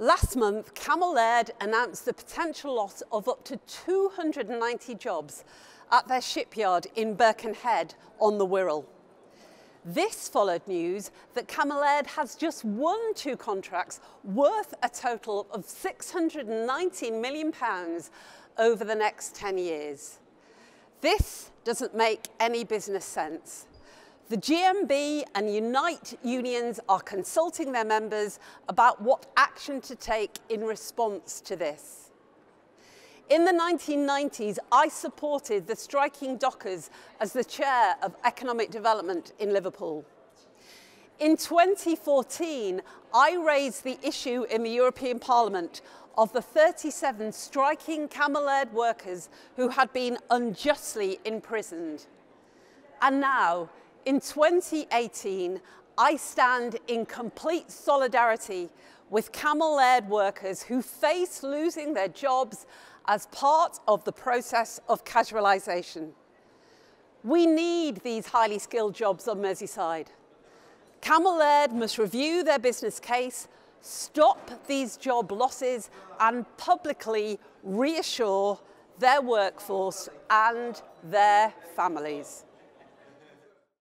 Last month, Laird announced the potential loss of up to 290 jobs at their shipyard in Birkenhead on the Wirral. This followed news that Laird has just won two contracts worth a total of £690 million over the next 10 years. This doesn't make any business sense. The GMB and Unite unions are consulting their members about what action to take in response to this. In the 1990s, I supported the striking dockers as the chair of economic development in Liverpool. In 2014, I raised the issue in the European Parliament of the 37 striking Cammell Laird workers who had been unjustly imprisoned. And now, in 2018, I stand in complete solidarity with Cammell Laird workers who face losing their jobs as part of the process of casualisation. We need these highly skilled jobs on Merseyside. Cammell Laird must review their business case, stop these job losses and publicly reassure their workforce and their families.